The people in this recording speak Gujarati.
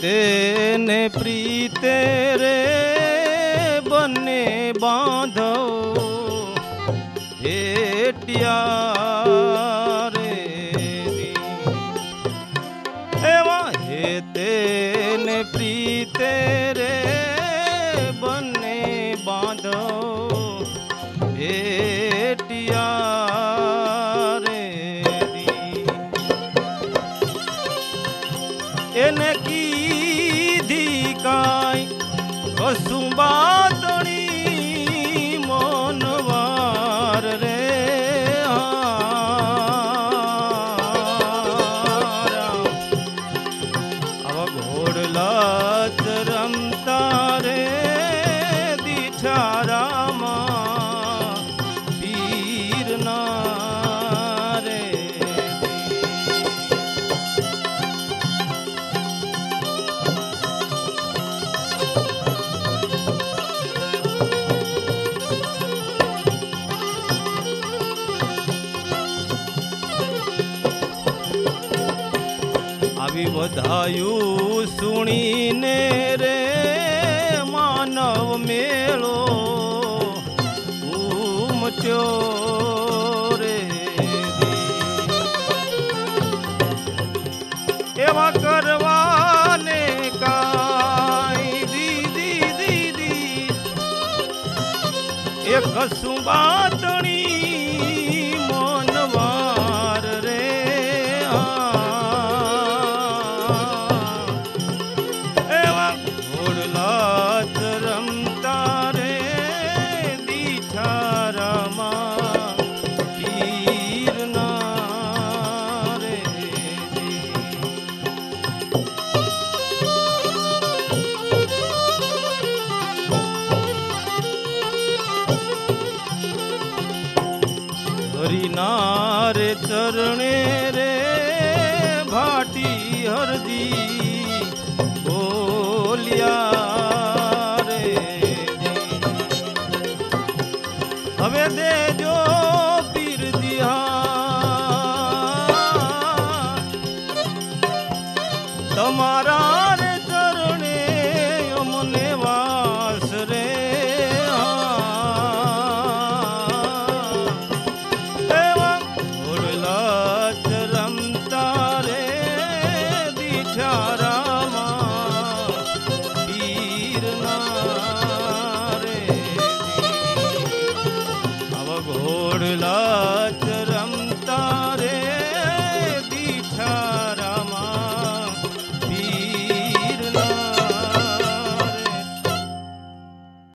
તેને પ્રીતે રે બંને બાંધો. હેટિયા રે. એવા હે તેને પ્રીતે રે બંને બાંધો. હેટિયા એને કીધી આવી વધાયું સુણીને રે માનવ મેળો ઉમટ્યો રે એવા કરવાને કાઈ દીદી દીદી એક કશું હરિના રે ચરણે